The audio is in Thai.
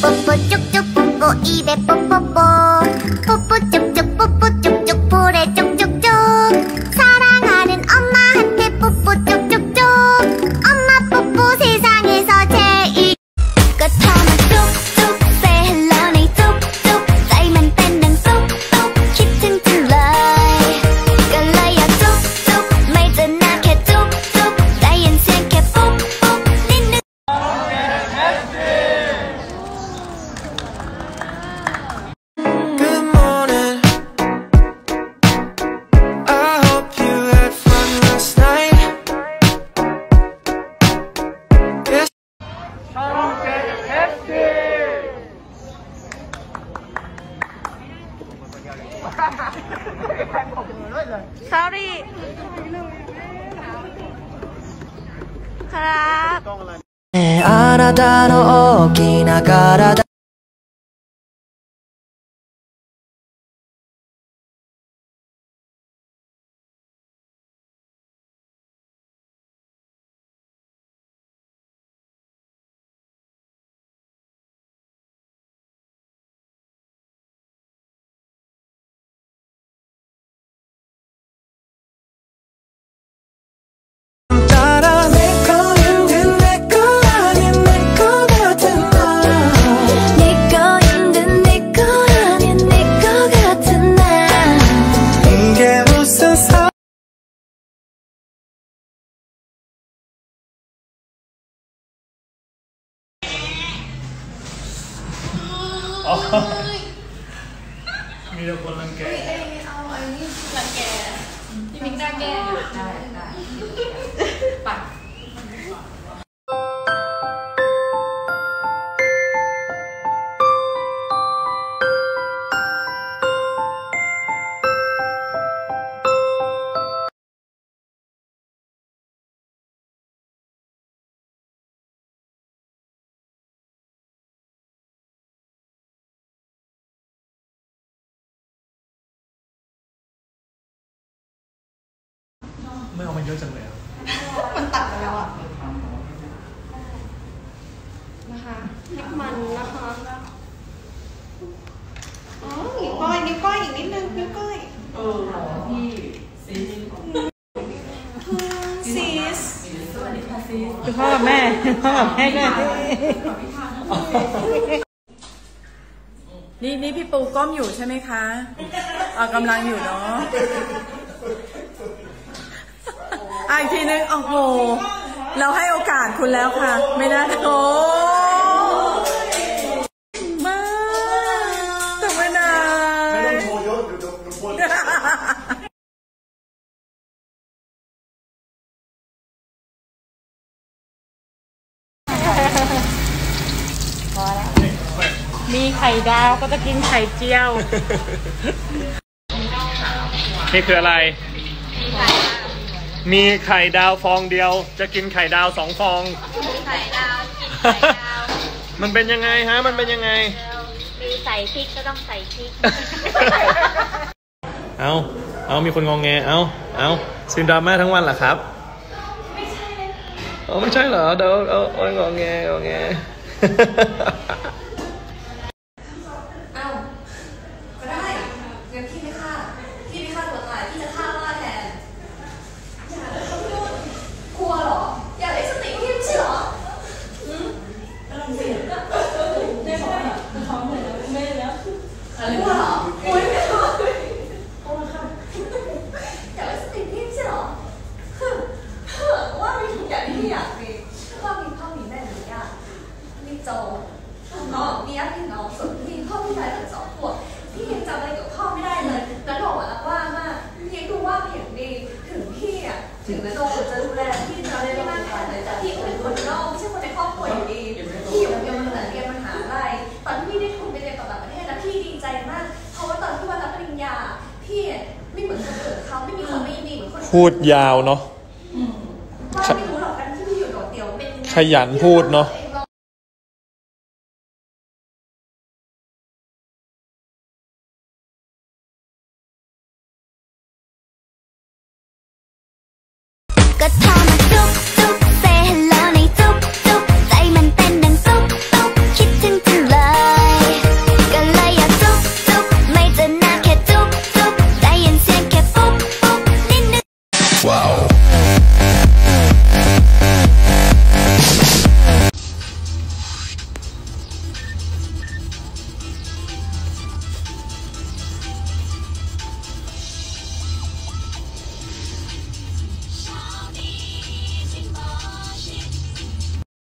뽀뽀 쪽쪽 뽀뽀 입에 뽀뽀뽀. 뽀뽀 ねえあなたの大きな体 นะคะพริกมั นนะคะอ๋อนิ้วก้อยนิ้วก้อยอีกนิดนึงนิ้วก้อยเออพี่ซีสคือพ่อกับแม่พ่อกับแม่ก็นี่นี่พี่ปูก้มอยู่ใช่ไหมคะออกกำลังอยู่เนาะ อะอีกทีนึงโอ้โห เราให้โอกาสคุณแล้วค่ะ ไม่น่าโอ้มาทำไมนายมีไข่ดาวก็จะกินไข่เจียว นี่คืออะไร มีไข่ดาวฟองเดียว จะกินไข่ดาวสองฟอง ไข่ดาวกินไข่ดาวมันเป็นยังไงฮะ มันเป็นยังไง มีใส่พริกก็ต้องใส่พริก เอาเอามีคนงองแง เอาเอาซินดราม่าทั้งวันเหรอครับ ไม่ใช่อ๋อไม่ใช่เหรอ เดี๋ยวเอาเอางองแงงองแง อ้าวก็ได้งั้นพี่ไม่ฆ่า พี่ไม่ฆ่าตัวตาย พี่จะฆ่าว่าแทน อย่าเลยครับพี่นุ่นกลัวเหรอ อย่าได้สติพี่ไม่ใช่เหรออืมกำลังเสียได้ไหมท้องเหมือนแม่แล้วกลัวเหรอโอ๊ยไม่เอากลัวค่ะอย่าได้สติพี่ไม่ใช่เหรอฮึ่มฮึ่มว่ามีทุกอย่างที่พี่อยากมีว่ามีพ่อมีแม่มีญาติมีโจน้องมีญาติพี่น้องส่วนพี่พ่อพี่ชายทั้งสองขวบพี่ยังจำอะไรกับพ่อไม่ได้เลยแล้วโดนรักว่ามากพี่ยังดูว่าพี่อย่างดีถึงพี่อะถึงแล้วโดนจะดูแลพี่จะได้ไม่มากแค่ไหนแต่พี่ก็เป็นคนนอกไม่ใช่คนในครอบครัวอยู่ดีพี่อยู่กับเรียนมาเรียนมหาลัยตอนที่พี่ได้ทุนไปเรียนต่อต่างประเทศแล้วพี่ดีใจมาก เพราะว่าตอนที่วันรับปริญญา พี่ไม่เหมือนคนอื่น เขาไม่มีคนไม่ดีเหมือนคนอื่นพูดยาวเนาะว่าไม่รู้หรอกกันที่พี่อยู่โดดเดี่ยวเป็นยังไงขยันพูดเนอะ ก็ทอมาจุ๊บ